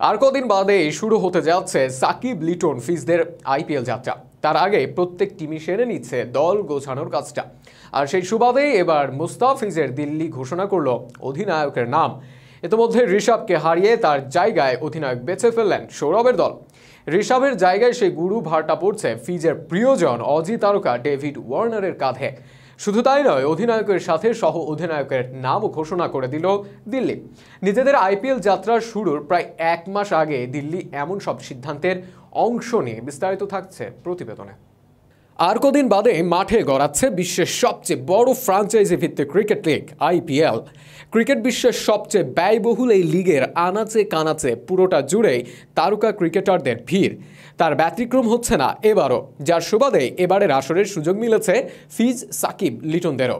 আর কদিন বাদে শুরু হতে যাচ্ছে সাকিব, লিটন ফিজদের আইপিএল যাত্রা। তার আগে প্রত্যেক টিমই সেরে নিচ্ছে দল গোছানোর কাজটা। আর সেই সুবাদেই এবার মুস্তাফিজের দিল্লি ঘোষণা করল অধিনায়কের নাম। ইতিমধ্যে ঋষভকে হারিয়ে তার জায়গায় অধিনায়ক বেছে ফেললেন সৌরভের দল। ঋষভের জায়গায় সেই গুরু ভারটা পড়ছে ফিজের প্রিয়জন অজি তারকা ডেভিড ওয়ার্নারের কাঁধে। শুধু তাই নয়, অধিনায়কের সাথে সহ অধিনায়কের নামও ঘোষণা করে দিল দিল্লি। নিজেদের আইপিএল যাত্রা শুরুর প্রায় এক মাস আগে দিল্লি এমন সব সিদ্ধান্তের অংশ নিয়ে বিস্তারিত থাকছে প্রতিবেদনে। আর কদিন বাদে মাঠে গড়াচ্ছে বিশ্বের সবচেয়ে বড় ফ্রাঞ্চাইজি ভিত্তিক ক্রিকেট লিগ আইপিএল ক্রিকেট বিশ্বের সবচেয়ে ব্যয়বহুল এই লিগের আনাচে কানাচে পুরোটা জুড়েই তারকা ক্রিকেটারদের ভিড়। তার ব্যতিক্রম হচ্ছে না এবারও, যার সুবাদে এবারের আসরের সুযোগ মিলেছে ফিজ সাকিব লিটনদেরও।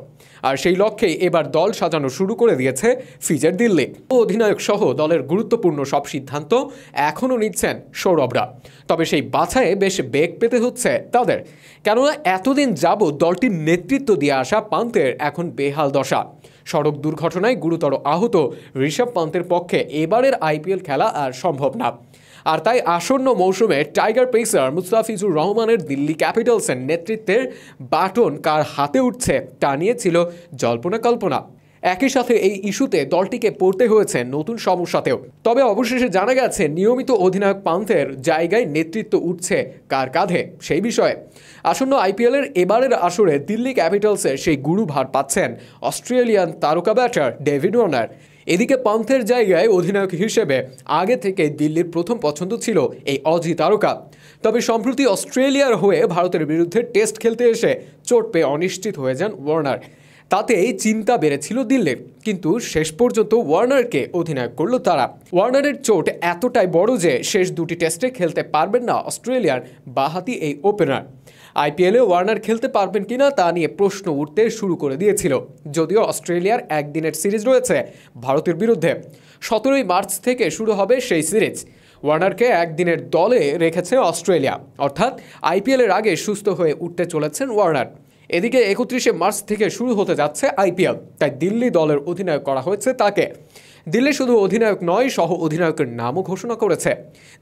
আর সেই লক্ষ্যেই এবার দল সাজানো শুরু করে দিয়েছে ফিজের দিল্লি। ও অধিনায়ক সহ দলের গুরুত্বপূর্ণ সব সিদ্ধান্ত এখনও নিচ্ছেন সৌরভরা। তবে সেই বাছাইয়ে বেশ বেগ পেতে হচ্ছে তাদের। কেননা এতদিন যাব দলটির নেতৃত্ব দিয়ে আসা পান্তের এখন বেহাল দশা। সড়ক দুর্ঘটনায় গুরুতর আহত ঋষভ পান্তের পক্ষে এবারের আইপিএল খেলা আর সম্ভব না। আর তাই আসন্ন মৌসুমে টাইগার পেসার মুস্তাফিজুর রহমানের দিল্লি ক্যাপিটালসের নেতৃত্বের বাটন কার হাতে উঠছে তা নিয়ে ছিল জল্পনা কল্পনা একই সাথে এই ইস্যুতে দলটিকে পড়তে হয়েছে নতুন সমস্যাতেও। তবে অবশেষে জানা গেছে, নিয়মিত অধিনায়ক পান্থের জায়গায় নেতৃত্ব উঠছে কার কাঁধে সেই বিষয়ে। আসন্ন আইপিএলের এবারের আসরে দিল্লি ক্যাপিটালসের সেই গুরু ভার পাচ্ছেন অস্ট্রেলিয়ান তারকা ব্যাটার ডেভিড ওয়ার্নার। এদিকে পান্থের জায়গায় অধিনায়ক হিসেবে আগে থেকে দিল্লির প্রথম পছন্দ ছিল এই অজি তারকা। তবে সম্প্রতি অস্ট্রেলিয়ার হয়ে ভারতের বিরুদ্ধে টেস্ট খেলতে এসে চোট পেয়ে অনিশ্চিত হয়ে যান ওয়ার্নার। তাতেই চিন্তা বেড়েছিল দিল্লির। কিন্তু শেষ পর্যন্ত ওয়ার্নারকে অধিনায়ক করল তারা। ওয়ার্নারের চোট এতটাই বড় যে শেষ দুটি টেস্টে খেলতে পারবেন না অস্ট্রেলিয়ার বাহাতি এই ওপেনার। আইপিএলে ওয়ার্নার খেলতে পারবেন কিনা তা নিয়ে প্রশ্ন উঠতে শুরু করে দিয়েছিল। যদিও অস্ট্রেলিয়ার একদিনের সিরিজ রয়েছে ভারতের বিরুদ্ধে। সতেরোই মার্চ থেকে শুরু হবে সেই সিরিজ। ওয়ার্নারকে একদিনের দলে রেখেছে অস্ট্রেলিয়া। অর্থাৎ আইপিএলের আগে সুস্থ হয়ে উঠতে চলেছেন ওয়ার্নার। এদিকে একত্রিশে মার্চ থেকে শুরু হতে যাচ্ছে আইপিএল, তাই দিল্লি দলের অধিনায়ক করা হয়েছে তাকে। দিল্লি শুধু অধিনায়ক নয়, সহ অধিনায়কের নামও ঘোষণা করেছে।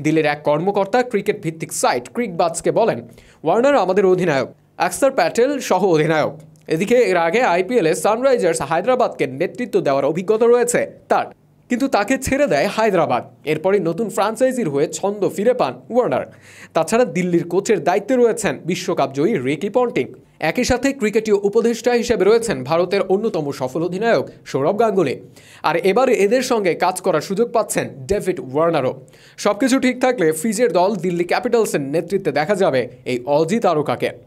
দিল্লির এক কর্মকর্তা ক্রিকেট ভিত্তিক সাইট ক্রিকবাজকে বলেন, ওয়ার্নার আমাদের অধিনায়ক আকসার প্যাটেল সহ অধিনায়ক। এদিকে এর আগে আইপিএলে সানরাইজার্স হায়দ্রাবাদকে নেতৃত্ব দেওয়ার অভিজ্ঞতা রয়েছে তার, কিন্তু তাকে ছেড়ে দেয় হায়দ্রাবাদ। এরপরই নতুন ফ্রাঞ্চাইজির হয়ে ছন্দ ফিরে পান ওয়ার্নার। তাছাড়া দিল্লির কোচের দায়িত্বে রয়েছেন বিশ্বকাপ জয়ী রিকি পন্টিং। একই সাথে ক্রিকেটীয় উপদেষ্টা হিসেবে রয়েছেন ভারতের অন্যতম সফল অধিনায়ক সৌরভ গাঙ্গুলি। আর এবারে এদের সঙ্গে কাজ করার সুযোগ পাচ্ছেন ডেভিড ওয়ার্নারও। সবকিছু ঠিক থাকলে ফিজের দল দিল্লি ক্যাপিটালসের নেতৃত্বে দেখা যাবে এই অজি তারকাকে।